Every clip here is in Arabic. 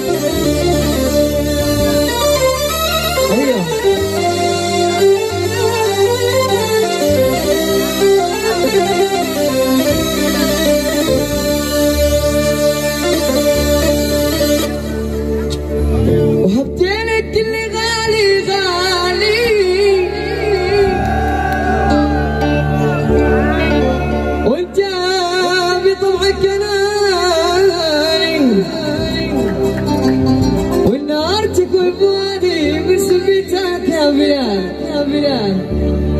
Música everybody, Mr. Vita Calviran, Calviran.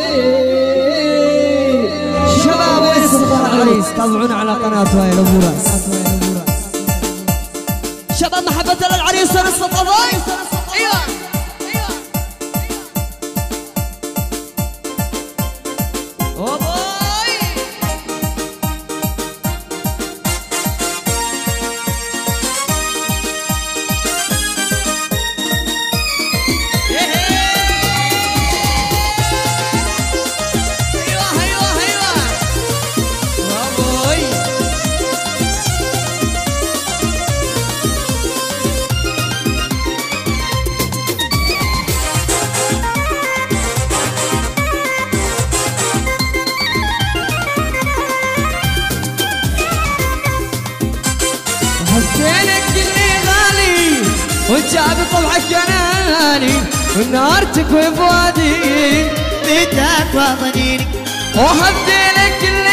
وائل ابو راس شباب محبة للعريس الصفوي أيوه وجاب طبعك جناني والنار تكوي بوادي. بدك وضنيني وهديلك اللي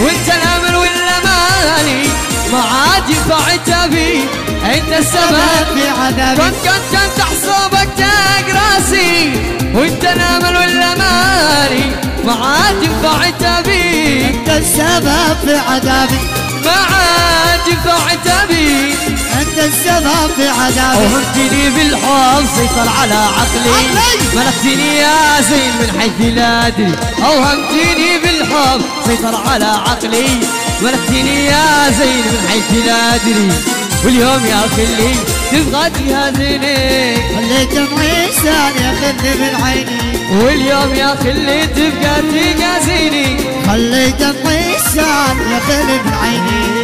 وانت الامل والاماني ما عاد ينفع تبي انت السبب. في عذابي. كنت كنت كنت حسابك تاج راسي. وانت الامل والاماني ما عاد ينفع تبي انت السبب في عذابي. ما عاد ينفع تبي انت السبب في عذابي. اوهمتني بالحب سيطر على عقلي. ملكتني يا زين من حيث لا أدري. اوهمتني بالحب سيطر على عقلي. ملكتني يا زين من حيث لا أدري. واليوم يا خلي تبغى تهازني خليت دمعي يا خلي من عيني. واليوم يا خلي تبقى تقاسيني خليت دمعي يا خلي من عيني.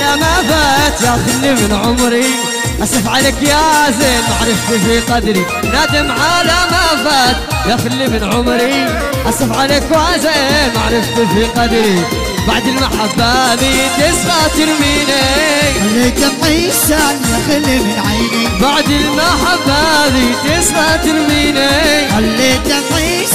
على ما فات يا خلي من عمري. أسف عليك يا زين ما عرفت في قدري. ندم على ما فات يا خلي من عمري. أسف عليك يا زين ما عرفت في قدري. بعد المحبة بي تسقى ترميني. خليك يا خلي من عيني. بعد المحبة تسقى ترميني. خليك دمعي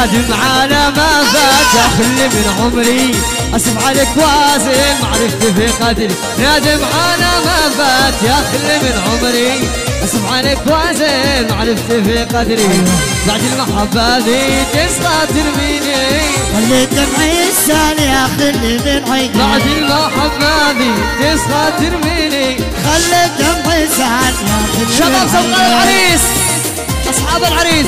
نادم على ما فات يا خلي من عمري. أسف عليك وازن معرفتي في قدري. نادم على ما فات يا خلي من عمري. أسف عليك وازن معرفتي في قدري. بعد المحبة ذي تسقى ترميني. خلي دمعي السال يا خلي من عيني. بعد المحبة ذي تسقى ترميني. خلي دمعي السال يا خلي شباب من سوق عيني. العريس. أصحاب العريس.